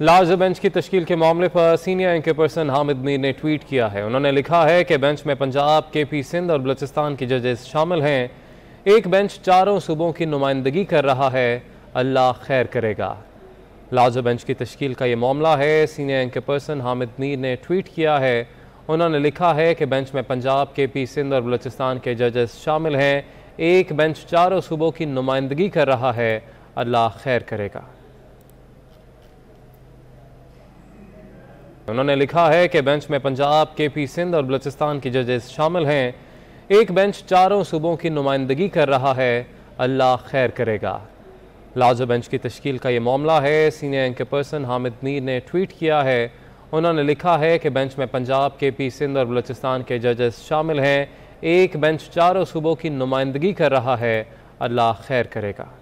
Large bench की तश्कील के मामले पर senior anchor person Hamid Mir ने ट्वीट किया है। उन्होंने लिखा है कि बेंच में पंजाब के पी सिंध और बलूचिस्तान के जजेस शामिल हैं। एक बेंच चारों सूबों की नुमाइंदगी कर रहा है। अल्लाह खैर करेगा। लार्ज बेंच की तश्कील का ये मामला है। Senior anchor person Hamid Mir ने ट्वीट किया है। उन्होंने लिखा है कि बेंच में पंजाब के पी सिंध और बलूचिस्तान के जजेस शामिल हैं। एक बेंच चारों सूबों की नुमाइंदगी कर रहा है। अल्लाह खैर करेगा। उन्होंने लिखा है कि बेंच में पंजाब के पी सिंध और बलूचिस्तान के जजेस शामिल हैं। एक बेंच चारों सूबों की नुमाइंदगी कर रहा है। अल्लाह खैर करेगा। लाजो बेंच की तश्कील का ये मामला है। Senior anchor person Hamid Mir ने ट्वीट किया है। उन्होंने लिखा है कि बेंच में पंजाब के पी सिंध और बलूचिस्तान के जजेस शामिल हैं। एक बेंच चारों सूबों की नुमाइंदगी कर रहा है। अल्लाह खैर करेगा।